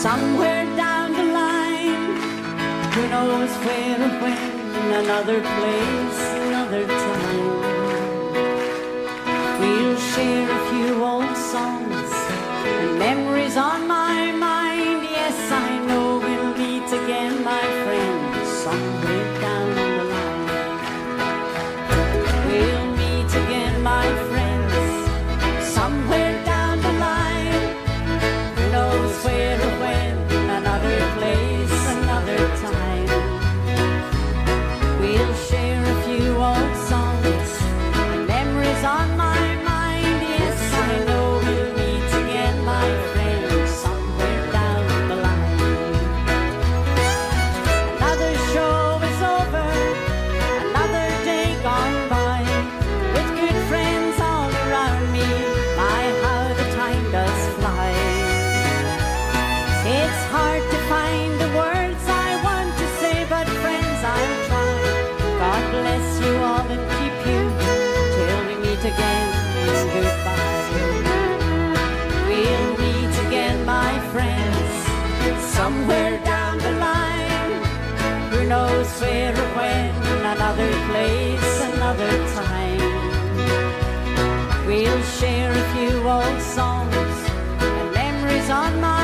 somewhere down the line. Who knows where or when, another place, another time. We'll share a few old songs and memories on my mind. Yes, I know we'll meet again, my friend, somewhere meet again. Goodbye. We'll meet again, my friends, somewhere down the line. Who knows where or when, another place, another time. We'll share a few old songs and memories on my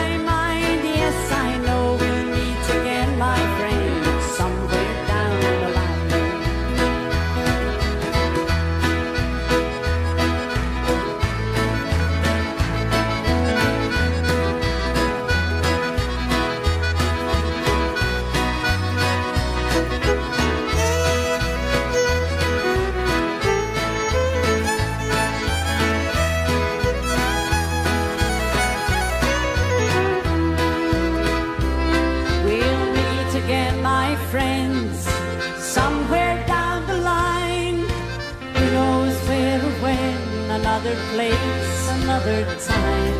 place another time.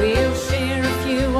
We'll share a few